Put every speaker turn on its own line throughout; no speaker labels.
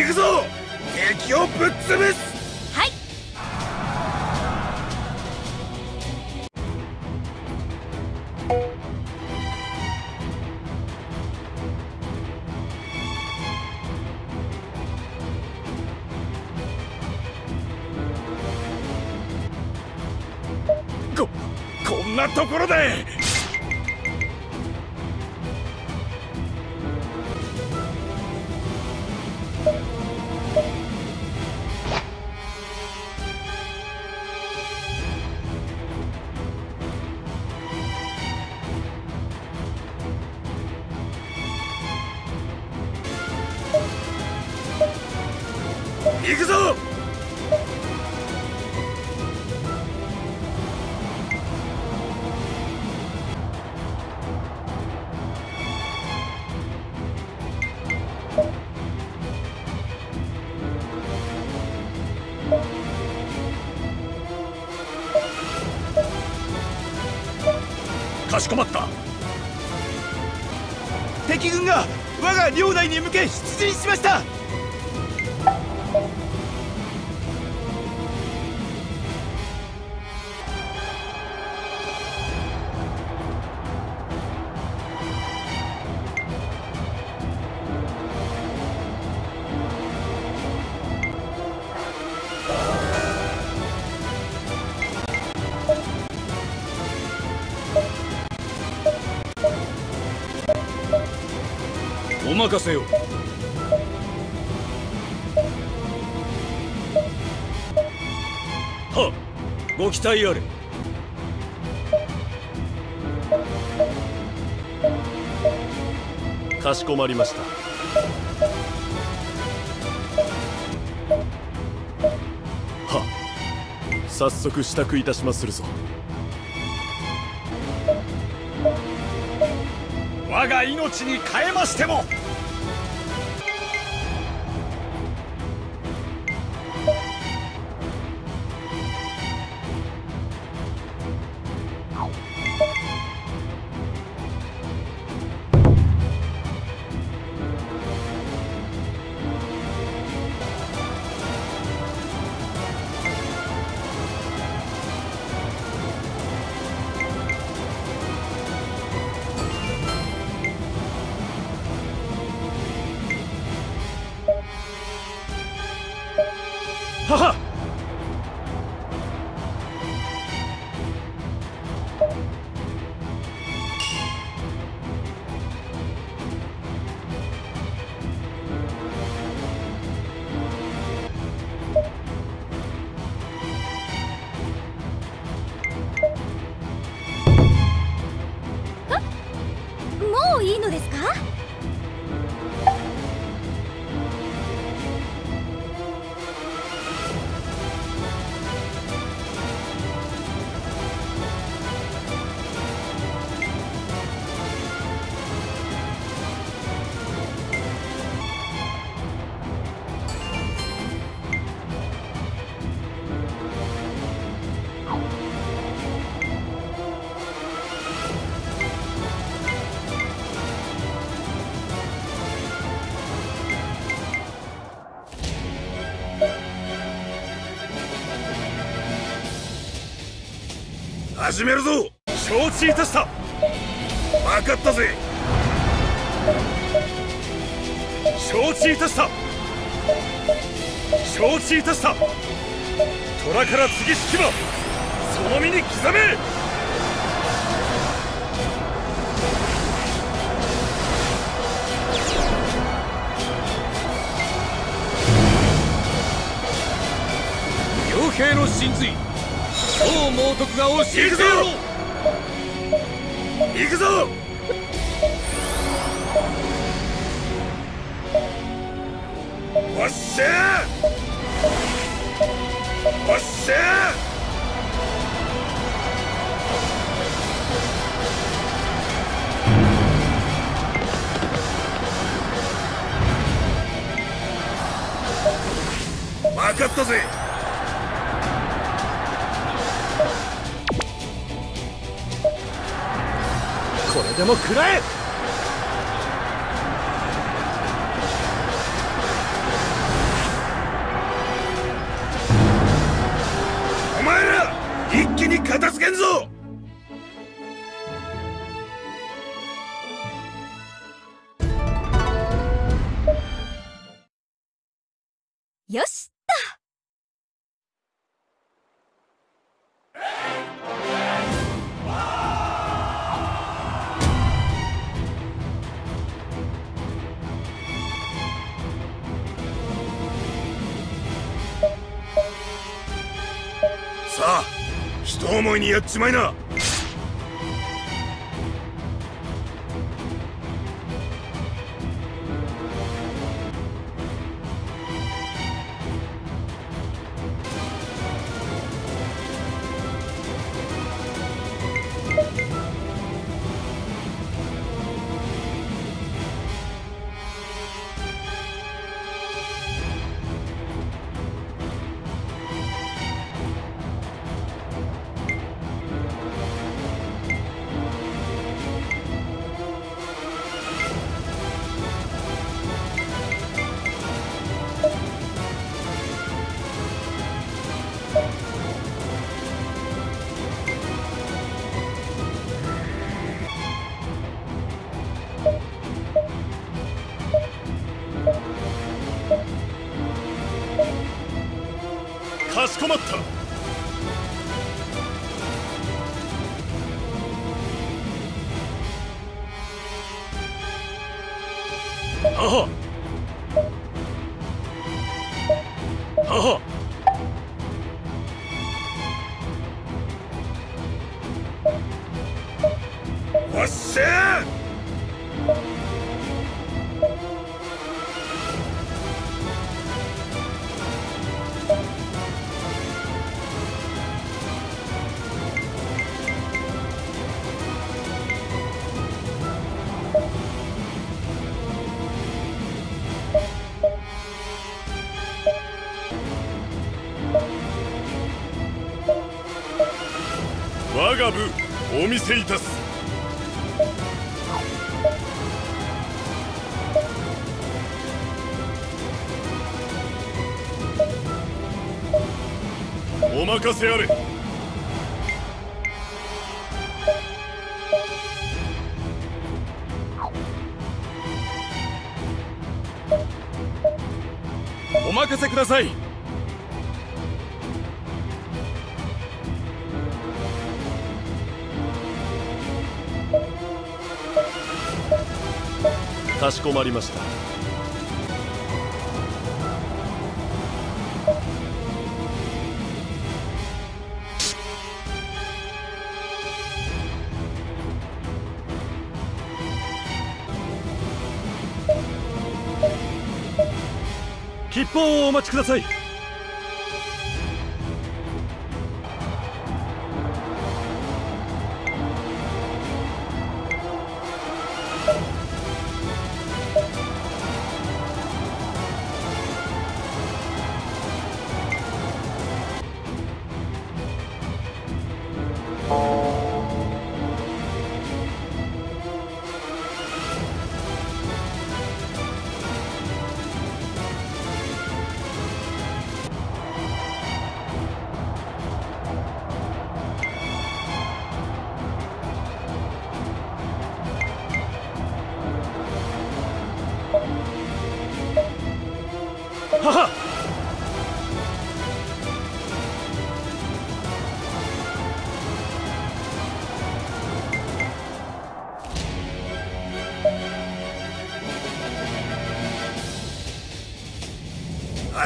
行くぞ。敵をぶっ潰す。
はい。
ここんなところで行くぞ！かしこまった。
敵軍が我が領内に向け出陣しました。
お任せよ。はっご期待あれ。
かしこまりました。はっ早速支度いたしまするぞ。
我が命に代えましても始めるぞ。承知いたした。分かったぜ。承知いたした。承知いたした。虎から次引けばその身に刻め。傭兵の真髄。超猛徳が教えてやろう行くぞ。おっしゃ。おっしゃ。分かったぜ。
でも食らえ
人思いにやっちまいな。
しこまった母母見せいたす。お任せあれ。
お任せください。
かしこまりました。切符をお待ちください。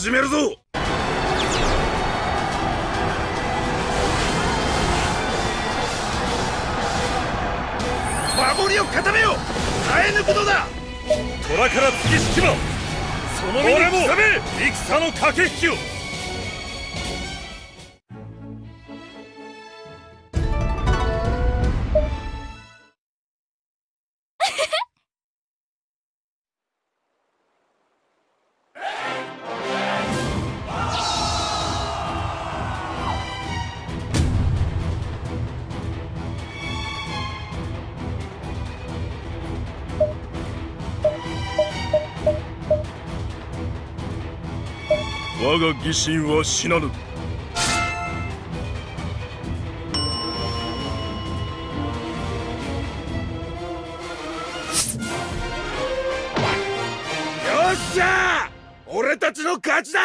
始めるぞ。守りを固めよ。耐えだ。
虎から突き引きばその身に刻め。戦の駆け引きを我が義心は死なぬ。
よっしゃ俺たちの勝ちだ